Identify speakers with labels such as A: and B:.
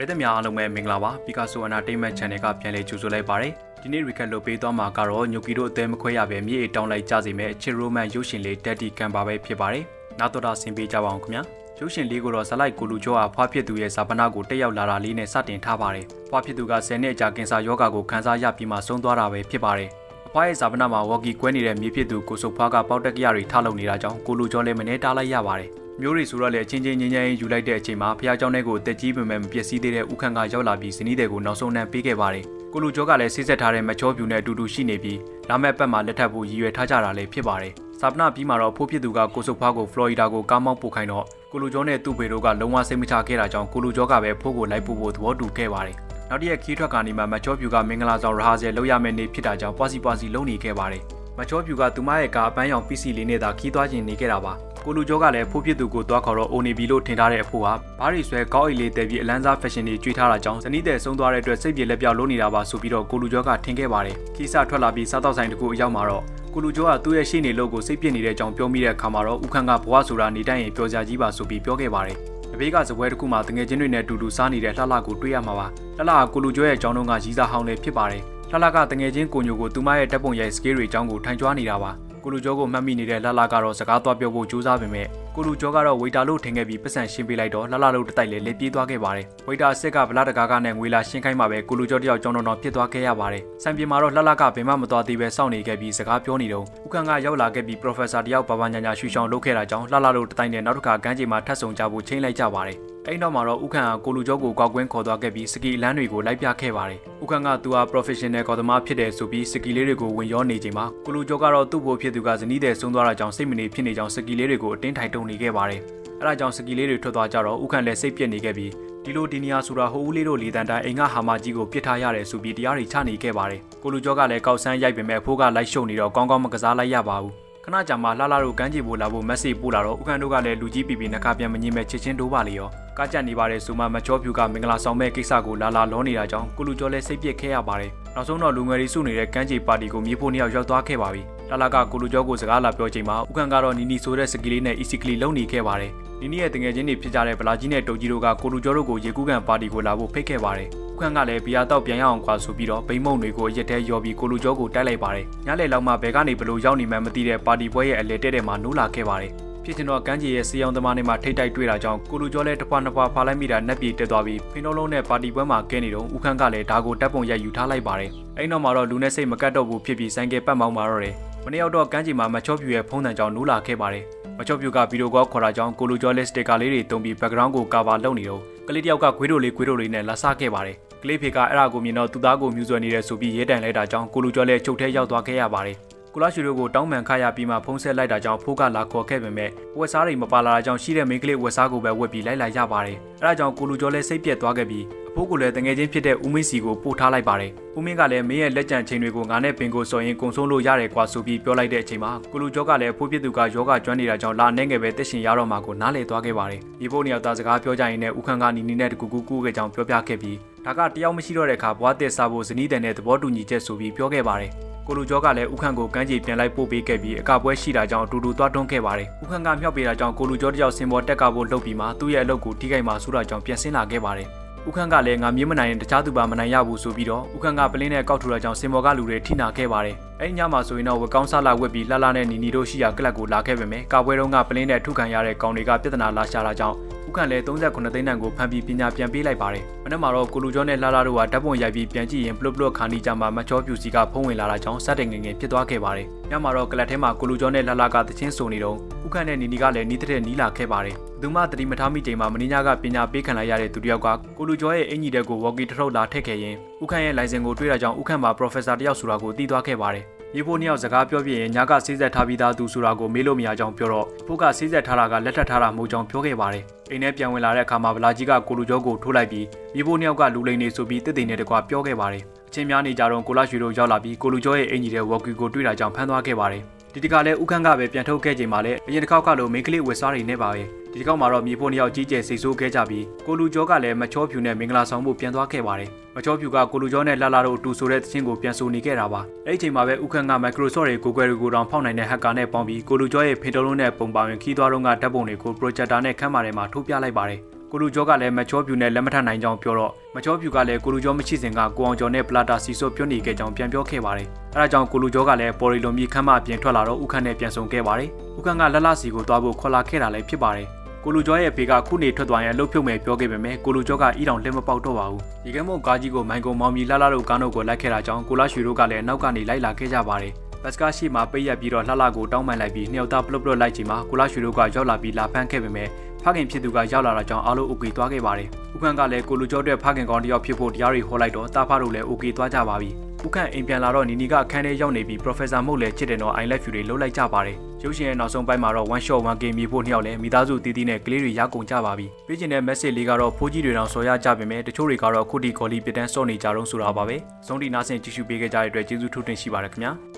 A: ပရိသတ်များအားလုံးပဲမင်္ဂလာပါပီကာဆိုအနာတိတ်မတ် channel ကပြန်လည်ကြိုဆိုလိုက်ပါတယ်ဒီနေ့ recap လုပ်ပေးသွားမှာကတော့ညိုကီတို့အသေးမခွဲရပဲမြေတောင်းလိုက်ကြစီမဲ့ချစ်ရိုမန်ရုပ်ရှင်လေးတက်တီကံပါပဲဖြစ်ပါတယ်နောက်တော့ဆင်ပေးကြပါအောင်ခင်ဗျာရုပ်ရှင်လေးကိုတော့ဇလိုက်ကိုလူကျော်အားဖွားဖြစ်သူရဲ့ဇာပနာကိုတက်ရောက်လာတာလေးနဲ့စတင်ထားပါတယ်ဖွားဖြစ်သူက10နှစ်ကြာကင်ဆာယောဂါကိုခံစားရပြီးမှဆုံးသွားတာပဲဖြစ်ပါတယ်အဖွားရဲ့ဇာပနာမှာဝေါ်ကီကွဲနေတဲ့မြေဖြစ်သူကိုစုဖွားကပေါက်တက်ကရတွေထားလုံနေတာကြောင့်ကိုလူကျော်လည်းမနေတားလိုက်ရပါတယ် မျိုးရီဆိုတော့လေအချင်းချင်းငင်းငင်းယူလိုက်တဲ့အချိန်မှာဖះเจ้าနဲ့ကိုတက်ကြီးပင်မဲ့မပျက်စီးသေးတဲ့ဥခန့်ကရောက်လာပြီးဇနီးတွေကိုနောက်ဆုံးနှံပေးခဲ့ပါတယ်။ကိုလူကျော်ကလည်းဆိတ်ဆက်ထားတဲ့မချောပြူနဲ့အတူတူရှိနေပြီးလာမဲ့ပတ်မှာလက်ထပ်ဖို့ရည်ရွယ်ထားကြတာလည်းဖြစ်ပါတယ်။စာပနာပြီးမှာတော့ဖိုးဖြစ်သူကကိုစုပ်ဖွားကိုဖလော်ရီဒါကိုကားမောင်းပို့ခိုင်းတော့ကိုလူကျော်နဲ့သူ့ဖေတို့ကလုံးဝစိတ်မချခဲ့တာကြောင့်ကိုလူကျော်ကပဲဖိုးကိုလိုက်ပို့ဖို့သဘောတူခဲ့ပါတယ်။နောက်တစ်ရက်ခီးထွက်ကနေမှမချောပြူကမင်္ဂလာဆောင်ရဟာဆယ်လောက်ရမယ့်နေ့ဖြစ်တာကြောင့်ပွားစီပွားစီလုံနေခဲ့ပါတယ်။မချောပြူကသူမရဲ့ကားအပန်းရောင် PC လေးနဲ့သာခီးသွားခြင်းနေခဲ့တာပါ။ ကိုလူကျော်ကလည်းဖိုးဖြစ်သူကိုသွားခေါ်တော့အိုနေပြီလို့ထင်ထားတဲ့အဖိုးဟာဘားရီဆွဲကောက်အိတ်လေးတဲပြီးအလန်းစားဖက်ရှင်တွေကြွေးထားတာကြောင့်ဇနီးတဲ့ဆုံးသွားတဲ့အတွက်စိတ်ပြေလက်ပြောက်လုံးနေတာပါဆိုပြီးတော့ကိုလူကျော်ကထင်ခဲ့ပါတယ်ခီးစထွက်လာပြီးစားတော့ဆိုင်တကူအရောက်မှာတော့ကိုလူကျော်ကသူ့ရဲ့ရှေ့နေလို့ကိုစိတ်ပြစ်နေတဲ့အကြောင်းပြောမိတဲ့အခါမှာတော့ဦးခန့်ကဘဝဆိုတာနေတိုင်းရင်ပြောစရာကြီးပါဆိုပြီးပြောခဲ့ပါတယ်အဘေးကစပွဲတစ်ခုမှာတငယ်ချင်းတွေနဲ့အတူတူစားနေတဲ့လှလှကိုတွေ့ရမှာပါလှလှကကိုလူကျော်ရဲ့အကြောင်းတော့ကရီးစားဟောင်းလေးဖြစ်ပါတယ်လှလှကတငယ်ချင်းကိုညိုကိုသူမရဲ့တပ်ပုံရိုက်စကေးတွေအကြောင်းကိုထိုင်ကြွားနေတာပါ ကိုလူကျော်ကိုမှတ်မိနေတဲ့လှလှကတော့စကားသွားပြောဖို့ကြိုးစားပေမဲ့ကိုလူကျော်ကတော့ဝေတာလို့ထင်ခဲ့ပြီးပတ်စံရှင်းပေးလိုက်တော့လှလှလို့တတိုက်လေလေပြေးသွားခဲ့ပါတယ်ဝေတာစစ်ကဗလာတကားကနဲ့ငွေလာရှင်းခိုင်းမှပဲကိုလူကျော်တယောက်ကြောင်းတော်ဖြစ်သွားခဲ့ရပါတယ်စံပြေမှာတော့လှလှကဘယ်မှမသွားသေးပဲစောင့်နေခဲ့ပြီးစကားပြောနေတော့ဥက္ကံကရောက်လာခဲ့ပြီး professor တယောက်ဘာဘာညာညာရှူရှောင်းလုပ်ခဲ့တာကြောင့်လှလှလို့တတိုက်နဲ့နောက်တစ်ခါကမ်းခြေမှာထပ်ဆောင်ကြဖို့ချိန်လိုက်ကြပါတယ် အဲ့နောက်မှာတော့ဥက္ကံကကိုလူကျော်ကိုကောက်ကွင်းခေါ်သွားခဲ့ပြီးစကီလန်းတွေကိုလိုက်ပြခဲ့ပါတယ်။ဥက္ကံကသူဟာ professional ကော်သမားဖြစ်တယ်ဆိုပြီးစကီလေးတွေကိုဝင်ရောနေချိန်မှာကိုလူကျော်ကတော့သူ့ဘိုးဖြစ်သူကဇနီးတဲ့ဆုံးသွားတာကြောင့်စိတ်မနေဖြစ်နေကြောင်းစကီလေးတွေကိုအတင်းထိုင်တုံနေခဲ့ပါတယ်။အဲဒါကြောင့်စကီလေးတွေထွက်သွားကြတော့ဥက္ကံလည်းစိတ်ပြက်နေခဲ့ပြီးဒီလိုဒီနီယာဆိုတာဟိုဦးလေးတို့လေတန်တိုင်းအိမ်ကဟာမကြီးကိုပြစ်ထားရတယ်ဆိုပြီးတရားတွေချနေခဲ့ပါတယ်။ကိုလူကျော်ကလည်းကောက်ဆန်းရိုက်ပေမဲ့အဖိုးကလိုက်ရှုံနေတော့ကောင်းကောင်းမကစားလိုက်ရပါဘူး။ ခဏကြာမှလှလှတို့ကမ်းခြေပို့လာဖို့မက်ဆေ့ပို့လာတော့ဥက္ကံတို့ကလည်းလူကြီးပီပီနှခါပြန်မငင်းမဲ့ချစ်ချင်းတိုးပါလေရောကားကြက်နေပါတယ်ဆိုမှမချောဖြူကမင်္ဂလာဆောင်မဲ့ကိစ္စကိုလာလာလောနေတာကြောင့်ကုလူကျော်လည်းစိတ်ပြက်ခဲ့ရပါတယ်နောက်ဆုံးတော့လူငယ်တွေစုနေတဲ့ကမ်းခြေပါတီကိုမြေဖို့နှစ်ယောက်ရောက်သွားခဲ့ပါပြီလာလာကကုလူကျော်ကိုစကားလာပြောချိန်မှာဥက္ကံကတော့နီနီဆိုတဲ့စကီလေးနဲ့အီစီကလီလုံနေခဲ့ပါတယ်နီနီရဲ့တငယ်ချင်းတွေဖြစ်ကြတဲ့ဗလာကြီးနဲ့တုတ်ကြီးတို့ကကိုလူကျော်တို့ကိုရေကူးကန်ပါတီကိုလာဖို့ဖိတ်ခဲ့ပါတယ် ခန့်ကလည်းဘီယာတော့ပြန်ရအောင်ကွာဆိုပြီးတော့ဗိမုံတွေကိုအရက်ထဲရော်ပြီးကိုလူကျော်ကိုတိုက်လိုက်ပါတယ်။ညလေလောက်မှဘယ်ကနေဘလို့ရောက်နေမှမသိတဲ့ပါတီပွဲရဲ့အလဲတဲ့တဲ့မှာနိုးလာခဲ့ပါတယ်။ဖြစ်ချင်တော့ကန်းကြီးရဲ့စီအောင်သမားနဲ့မှထိတ်တိုက်တွေ့တာကြောင့်ကိုလူကျော်လည်းတစ်ဖွာနှစ်ဖွာဖာလိုက်မိတာနှက်ပြေတက်သွားပြီးဖိနိုးလုံးနဲ့ပါတီပွဲမှာကဲနေတော့ဦးခန့်ကလည်းဒါကိုတပ်ပုံရိုက်ယူထားလိုက်ပါတယ်။အဲ့နောက်မှာတော့လူနဲ့စိတ်မကတ်တော့ဘူးဖြစ်ပြီးဆိုင်ကယ်ပတ်မောင်းมาတော့တယ်။မနေ့ရောက်တော့ကန်းကြီးမှာမချော့ပြူရဲ့ဖုံးတန်ကြောင့်နိုးလာခဲ့ပါတယ်။မချော့ပြူကဗီဒီယိုကောခေါ်တာကြောင့်ကိုလူကျော်လည်းစတစ်ကာလေးတွေတုံးပြီး background ကို cover လုပ်နေတော့ကလေးတယောက်ကခွေးတို့လေးခွေးတို့လေးနဲ့လာဆခဲ့ပါတယ် ကလေးဖေကအဲ့ဒါကိုမြင်တော့သူ့သားကိုမြူဆွဲနေတယ်ဆိုပြီးရဲတိုင်လိုက်တာကြောင့်ကိုလူကျော်လည်းချုပ်ထဲရောက်သွားခဲ့ရပါတယ်ကိုလာရှူတို့ကိုတောင်းပန်ခရပြီးမှဖုံးဆက်လိုက်တာကြောင့်ဖိုးကလာခေါ်ခဲ့ပေမဲ့ဝက်စားတွေမပါလာတာကြောင့်ရှိတဲ့မိန်းကလေးဝက်စားကိုပဲဝက်ပြီးလိုက်လာရပါတယ်အဲဒါကြောင့်ကိုလူကျော်လည်းစိတ်ပြက်သွားခဲ့ပြီးအဖိုးကိုလည်းတငယ်ချင်းဖြစ်တဲ့ဦးမင်းစီကိုပို့ထားလိုက်ပါတယ်ဦးမင်းကလည်းမင်းရဲ့လက်ကျန်ချိန်တွေကိုငါနဲ့ပင်ကိုစော်ရင်ကုံဆုံးလို့ရတယ်ကွာဆိုပြီးပြောလိုက်တဲ့အချိန်မှာကိုလူကျော်ကလည်းဖိုးပြစ်သူကယောဂကျွမ်းနေတာကြောင့်လာနေငယ်ပဲတက်ရှင်ရတော့မှာကိုနားလေသွားခဲ့ပါတယ်ဒီဖို့နေရာသားစကားပြောကြရင်လည်းဦးခန့်ကနီနီနဲ့တကူကူကူခဲ့ကြောင်းပြောပြခဲ့ပြီး ဒါကတယောက်မရှိတော့တဲ့အခါဘွားတက်စားဖို့ဇနီးတန်နဲ့သဘောတူညီချက်ဆိုပြီးပြောခဲ့ပါတယ်ကိုလူကျော်ကလည်းဥခန့်ကိုကမ်းခြေပြန်လိုက်ပို့ပေးခဲ့ပြီးအကပွဲရှိတာကြောင့်အတူတူသွားတွန်းခဲ့ပါတယ်။ဥခန့်ကမြောက်ပေးတာကြောင့်ကိုလူကျော်တယောက်စင်ပေါ်တက်ကဖို့လှုပ်ပြီးမှသူ့ရဲ့အလုပ်ကိုထိခိုက်မှဆူတာကြောင့်ပြန်ဆင်းလာခဲ့ပါတယ်။ဥခန့်ကလည်းငါမြင်းမနိုင်ရင်တခြားသူပါမနိုင်ရဘူးဆိုပြီးတော့ဥခန့်ကပလင်းနဲ့ကောက်ထူတာကြောင့်စင်ပေါ်ကလူတွေထိနာခဲ့ပါတယ်။အဲဒီညမှာဆိုရင်တော့ဝကောင်းစားလာဝက်ပြီးလှလှနဲ့နီနီတို့ရှိရာကလပ်ကိုလာခဲ့ပေမဲ့ကာပွဲတုန်းကပလင်းနဲ့ထုခံရတဲ့ကောင်တွေကပြဿနာလာရှာတာကြောင့် ဥက္ကလည်း38သိန်းတန်ကိုဖမ်းပြီးပညာပြန်ပေးလိုက်ပါတယ်။မနေ့မှာတော့ကိုလူကျော်နဲ့လှလှတို့ကဓာတ်ပုံရိုက်ပြီးပြန်ကြည့်ရင်ပလုတ်ပလုတ်ခါနီကြမှာမချောပြူစီကဖုံးဝင်လာတာကြောင့်စတဲ့ငငယ်ဖြစ်သွားခဲ့ပါတယ်။ညမှာတော့ကလပ်ထဲမှာကိုလူကျော်နဲ့လှလှကတချင်းစုံနေတော့ဥက္ကနဲ့နီနီကလည်းနီးတဲ့နီးလာခဲ့ပါတယ်။ဘသူမှတတိမထားမိချိန်မှာမင်းညာကပညာပေးခံလိုက်ရတဲ့သူတယောက်ကကိုလူကျော်ရဲ့အင်ကြီးတဲ့ကိုဝေါ်ကီတထုပ်လာထည့်ခဲ့ရင်ဥက္ကရဲ့လိုင်စင်ကိုတွေ့တာကြောင့်ဥက္ကမှာ professor တယောက်ဆိုတာကိုသိသွားခဲ့ပါတယ်။ မြေဖို့နှစ်ယောက်စကားပြောပြရင်ညာကဆေးဆက်ထားပြီးသားသူဆိုတာကိုမေးလို့မရကြောင်းပြောတော့ဖို့ကဆေးဆက်ထားတာကလက်ထပ်ထားတာမဟုတ်ကြောင်းပြောခဲ့ပါတယ်။အိမ်ထဲပြန်ဝင်လာတဲ့အခါမှာဗလာကြီးကကိုလူကျော်ကိုထိုးလိုက်ပြီးမြေဖို့နှစ်ယောက်ကလူလိန်နေဆိုပြီးတစ်သိမ့်နဲ့တကွာပြောခဲ့ပါတယ်။အချင်းများနေကြတော့ကိုလာရွှေတို့ရောက်လာပြီးကိုလူကျော်ရဲ့အင်ကြီးတဲ့ဝေါ်ကီကိုတွေ့တာကြောင့်ဖမ်းသွားခဲ့ပါတယ်။ဒီတခါလဲဥခန့်ကပဲပြန်ထုတ်ခဲ့ချိန်မှာလဲအရင်တစ်ခေါက်ကလိုမိန်းကလေးဝက်စားတွေနဲ့ပါပဲ ဒီတစ်ခေါက်မှာတော့မြေဖို့နှစ်ယောက်ကြီးကျယ်စိတ်ဆိုးခဲ့ကြပြီးကိုလူကျော်ကလည်းမချောဖြူနဲ့မင်္ဂလာဆောင်ဖို့ပြန်သွားခဲ့ပါတယ်မချောဖြူကကိုလူကျော်နဲ့လာလာတို့အတူဆိုတဲ့သချင်းကိုပြန်ဆိုနေခဲ့တာပါအဲ့ဒီချိန်မှာပဲဥခန့်က Microsoft တွေကိုကွယ်တွေကိုတောင်ဖောက်နိုင်တဲ့ hacker နဲ့ပေါင်းပြီးကိုလူကျော်ရဲ့ဖေတုံးလုံးနဲ့ပုံပါဝင်ခီးသွားတော့ကဓာတ်ပုံတွေကို projector နဲ့ခန်းမာထဲမှာထိုးပြလိုက်ပါတယ်ကိုလူကျော်ကလည်းမချောပြူနဲ့လက်မထနိုင်ကြောင်းပြောတော့မချောပြူကလည်းကိုလူကျော်မရှိစဉ်ကကိုအောင်ကျော်နဲ့ပလာတာစီဆိုပြောနေခဲ့ကြောင်းပြန်ပြောခဲ့ပါတယ်အဲဒါကြောင့်ကိုလူကျော်ကလည်းပေါ်ရီလိုမီခမ်းမအပြင်ထွက်လာတော့ဥခန့်နဲ့ပြန်ဆုံခဲ့ပါတယ်ဥခန့်ကလက်လစီကိုတွားဖို့ခေါ်လာခဲ့တာလည်းဖြစ်ပါတယ် ကိုလူကျော်ရဲ့ဖေကခုနေထွက်သွားရင်လှုပ်ဖြုတ်မယ်ပြောခဲ့ပေမဲ့ကိုလူကျော်ကအီတောင်လက်မပေါက်တော့ပါဘူးဒီကဲမို့ကားကြီးကိုမိုင်ကုံမောင်မီလာလာတို့ကားတို့ကိုလိုက်ခဲ့တာကြောင့်ကိုလာရွှေတို့ကလည်းနောက်ကနေလိုက်လာခဲ့ကြပါတယ်ဘတ်စကားရှိမှပိတ်ရက်ပြီးတော့လှလှကိုတောင်းပန်လိုက်ပြီးနှစ်ယောက်သားပလုတ်ပလုတ်လိုက်ချိန်မှာကိုလာရွှေတို့ကရောက်လာပြီးလာဖမ်းခဲ့ပေမဲ့ ဖခင်ဖြစ်သူကရောက်လာတာကြောင့်အားလုံးအိုကေသွားခဲ့ပါတယ်။ဥခန့်ကလည်းကိုလူကျော်တဲ့ဖခင်ကောင်တယောက်ဖြစ်ဖို့တရားတွေဟောလိုက်တော့တာဖတို့လည်းအိုကေသွားကြပါပြီ။ဥခန့်အိမ်ပြန်လာတော့နီနီကအခန်းထဲရောက်နေပြီး Professor မုတ်လည်းချစ်တယ်တော့ I love you တွေလှုပ်လိုက်ကြပါတယ်။ရုပ်ရှင်ရဲ့နောက်ဆုံးပိုင်းမှာတော့ one shot one game မြေဖို့နှစ်ယောက်လည်းမိသားစုတီးတီးနဲ့ကလေးတွေရကုန်ကြပါပြီ။ပေးချင်တဲ့ message လေးကတော့ဖိုးကြီးတွေတောင်ဆော်ရကြပေမဲ့တချို့တွေကတော့ခုတီခေါ်လီပြတန်းစော့နေကြတော့ဆိုတာပါပဲ။ဆုံးဒီနာဆင်ကြည့်ရှုပေးခဲ့ကြတဲ့အတွက်ကျေးဇူးထူးတင်ရှိပါတယ်ခင်ဗျာ။